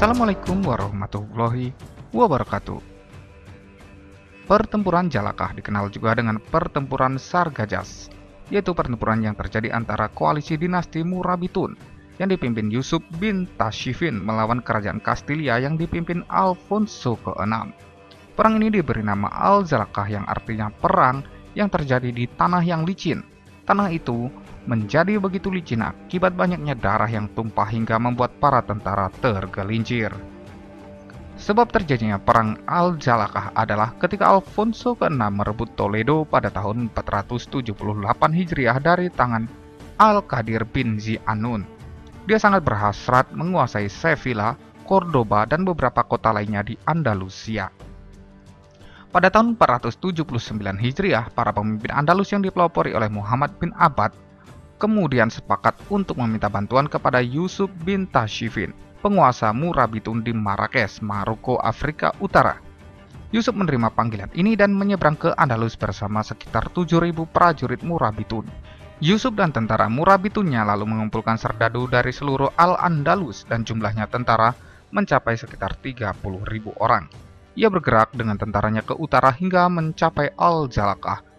Assalamualaikum warahmatullahi wabarakatuh. Pertempuran Jalakah dikenal juga dengan Pertempuran Sargajas, yaitu pertempuran yang terjadi antara koalisi dinasti Murabitun yang dipimpin Yusuf bin Tashifin melawan kerajaan Kastilia yang dipimpin Alfonso ke-6. Perang ini diberi nama Al-Zalakah yang artinya perang yang terjadi di tanah yang licin. Tanah itu menjadi begitu licin akibat banyaknya darah yang tumpah hingga membuat para tentara tergelincir. Sebab terjadinya perang Al-Jalakah adalah ketika Alfonso ke-6 merebut Toledo pada tahun 478 Hijriah dari tangan Al-Qadir bin Zi'anun. Dia sangat berhasrat menguasai Sevilla, Cordoba, dan beberapa kota lainnya di Andalusia. Pada tahun 479 Hijriah, para pemimpin Andalus yang dipelopori oleh Muhammad bin Abad kemudian sepakat untuk meminta bantuan kepada Yusuf bin Tashifin, penguasa Murabitun di Marrakesh, Maroko, Afrika Utara. Yusuf menerima panggilan ini dan menyeberang ke Andalus bersama sekitar 7.000 prajurit Murabitun. Yusuf dan tentara Murabitunnya lalu mengumpulkan serdadu dari seluruh Al-Andalus dan jumlahnya tentara mencapai sekitar 30.000 orang. Ia bergerak dengan tentaranya ke utara hingga mencapai Al-Jalakah,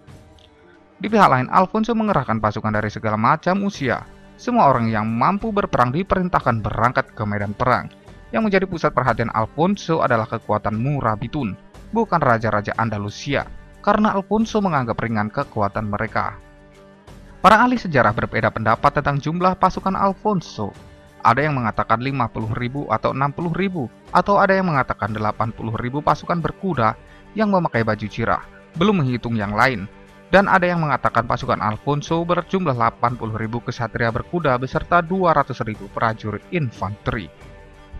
di pihak lain, Alfonso mengerahkan pasukan dari segala macam usia. Semua orang yang mampu berperang diperintahkan berangkat ke medan perang. Yang menjadi pusat perhatian Alfonso adalah kekuatan Murabitun, bukan raja-raja Andalusia, karena Alfonso menganggap ringan kekuatan mereka. Para ahli sejarah berbeda pendapat tentang jumlah pasukan Alfonso. Ada yang mengatakan 50.000 atau 60.000, atau ada yang mengatakan 80.000 pasukan berkuda yang memakai baju cirah, belum menghitung yang lain, dan ada yang mengatakan pasukan Alfonso berjumlah 80.000 kesatria berkuda beserta 200.000 prajurit infanteri.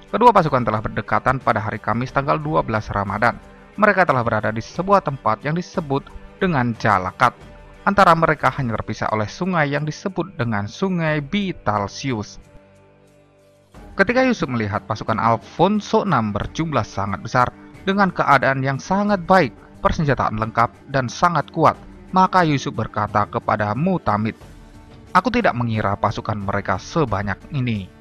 Kedua pasukan telah berdekatan pada hari Kamis tanggal 12 Ramadan. Mereka telah berada di sebuah tempat yang disebut dengan Jalakat. Antara mereka hanya terpisah oleh sungai yang disebut dengan Sungai Bitalsius. Ketika Yusuf melihat pasukan Alfonso VI berjumlah sangat besar dengan keadaan yang sangat baik, persenjataan lengkap, dan sangat kuat, maka Yusuf berkata kepada Mutamid, Aku tidak mengira pasukan mereka sebanyak ini.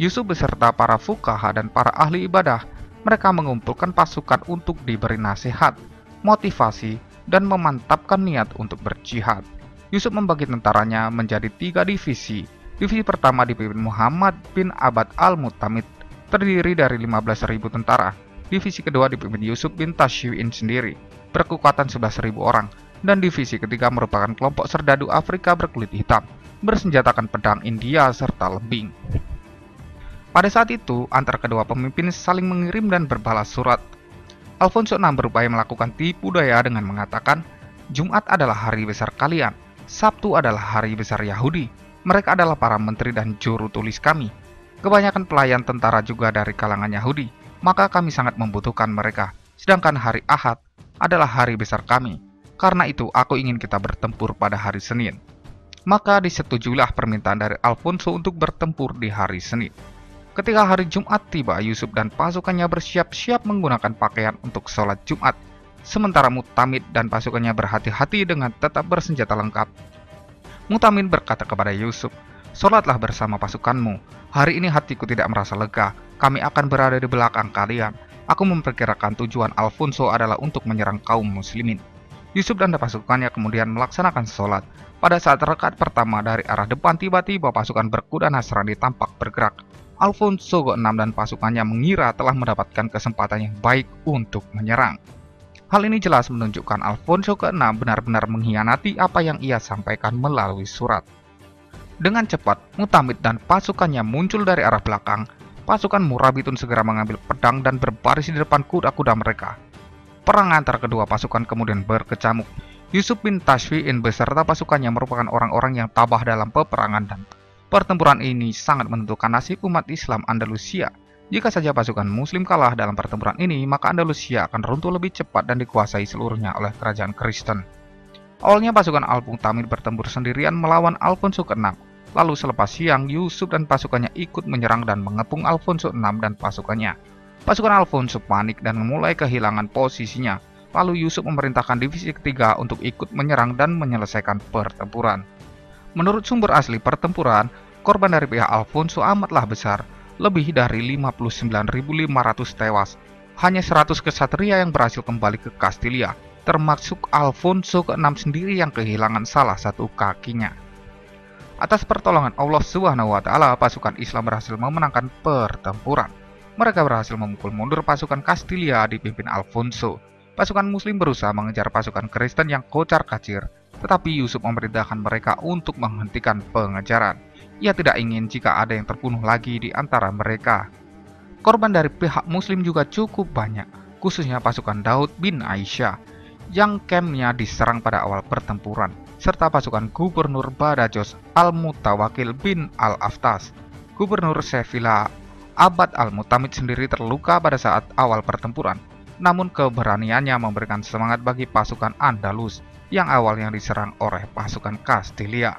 Yusuf beserta para fukaha dan para ahli ibadah, mereka mengumpulkan pasukan untuk diberi nasihat, motivasi, dan memantapkan niat untuk berjihad. Yusuf membagi tentaranya menjadi tiga divisi. Divisi pertama dipimpin Muhammad bin Abad al-Mutamid, terdiri dari 15.000 tentara. Divisi kedua dipimpin Yusuf bin Tashiwin sendiri, berkekuatan 11.000 orang dan divisi ketiga merupakan kelompok serdadu Afrika berkulit hitam, bersenjatakan pedang India serta lembing. Pada saat itu, antara kedua pemimpin saling mengirim dan berbalas surat. Alfonso VI berupaya melakukan tipu daya dengan mengatakan, Jumat adalah hari besar kalian, Sabtu adalah hari besar Yahudi, mereka adalah para menteri dan juru tulis kami. Kebanyakan pelayan tentara juga dari kalangan Yahudi, maka kami sangat membutuhkan mereka, sedangkan hari Ahad adalah hari besar kami. Karena itu, aku ingin kita bertempur pada hari Senin. Maka disetujulah permintaan dari Alfonso untuk bertempur di hari Senin. Ketika hari Jumat tiba, Yusuf dan pasukannya bersiap-siap menggunakan pakaian untuk sholat Jumat, sementara Mutamid dan pasukannya berhati-hati dengan tetap bersenjata lengkap. Mutamid berkata kepada Yusuf, Sholatlah bersama pasukanmu. Hari ini hatiku tidak merasa lega. Kami akan berada di belakang kalian. Aku memperkirakan tujuan Alfonso adalah untuk menyerang kaum muslimin. Yusuf dan pasukannya kemudian melaksanakan sholat. Pada saat rekat pertama dari arah depan tiba-tiba pasukan berkuda Nasrani tampak bergerak. Alfonso ke-6 dan pasukannya mengira telah mendapatkan kesempatan yang baik untuk menyerang. Hal ini jelas menunjukkan Alfonso ke-6 benar-benar mengkhianati apa yang ia sampaikan melalui surat. Dengan cepat, Mutamid dan pasukannya muncul dari arah belakang. Pasukan Murabitun segera mengambil pedang dan berbaris di depan kuda-kuda mereka. Perang antar kedua pasukan kemudian berkecamuk. Yusuf bin Tashfi'in beserta pasukannya merupakan orang-orang yang tabah dalam peperangan dan pertempuran ini sangat menentukan nasib umat Islam Andalusia. Jika saja pasukan muslim kalah dalam pertempuran ini, maka Andalusia akan runtuh lebih cepat dan dikuasai seluruhnya oleh kerajaan Kristen. Awalnya pasukan Al-Muqtamid bertempur sendirian melawan Alfonso ke-6. Lalu selepas siang, Yusuf dan pasukannya ikut menyerang dan mengepung Alfonso VI dan pasukannya. Pasukan Alfonso panik dan mulai kehilangan posisinya. Lalu Yusuf memerintahkan divisi ketiga untuk ikut menyerang dan menyelesaikan pertempuran. Menurut sumber asli pertempuran, korban dari pihak Alfonso amatlah besar. lebih dari 59.500 tewas. Hanya 100 kesatria yang berhasil kembali ke Kastilia, termasuk Alfonso ke-6 sendiri yang kehilangan salah satu kakinya. Atas pertolongan Allah taala, pasukan Islam berhasil memenangkan pertempuran. Mereka berhasil memukul mundur pasukan Kastilia dipimpin Alfonso. Pasukan muslim berusaha mengejar pasukan Kristen yang kocar-kacir, tetapi Yusuf memerintahkan mereka untuk menghentikan pengejaran. Ia tidak ingin jika ada yang terbunuh lagi di antara mereka. Korban dari pihak muslim juga cukup banyak, khususnya pasukan Daud bin Aisyah, yang campnya diserang pada awal pertempuran, serta pasukan Gubernur Badajos Al-Mutawakil bin Al-Aftas. Gubernur Sevilla Abad Al-Mutamid sendiri terluka pada saat awal pertempuran, namun keberaniannya memberikan semangat bagi pasukan Andalus yang awalnya diserang oleh pasukan Castilia.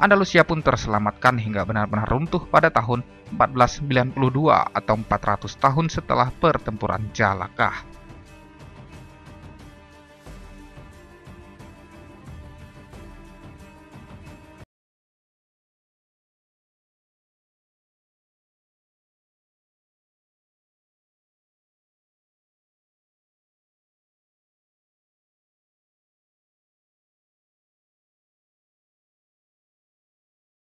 Andalusia pun terselamatkan hingga benar-benar runtuh pada tahun 1492 atau 400 tahun setelah pertempuran Jalakah.